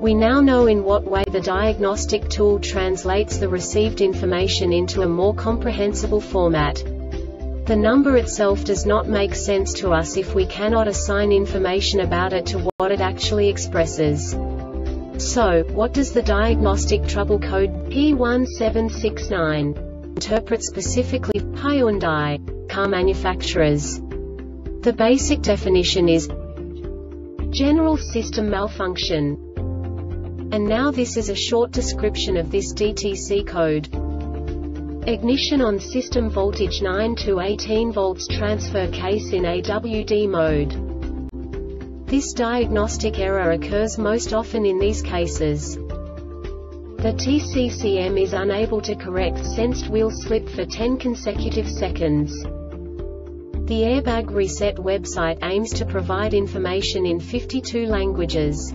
We now know in what way the diagnostic tool translates the received information into a more comprehensible format. The number itself does not make sense to us if we cannot assign information about it to what it actually expresses. So, what does the diagnostic trouble code P1769 interpret specifically Hyundai car manufacturers? The basic definition is general system malfunction. And now this is a short description of this DTC code. Ignition on system voltage 9 to 18 volts transfer case in AWD mode. This diagnostic error occurs most often in these cases. The TCCM is unable to correct sensed wheel slip for 10 consecutive seconds. The Airbag Reset website aims to provide information in 52 languages.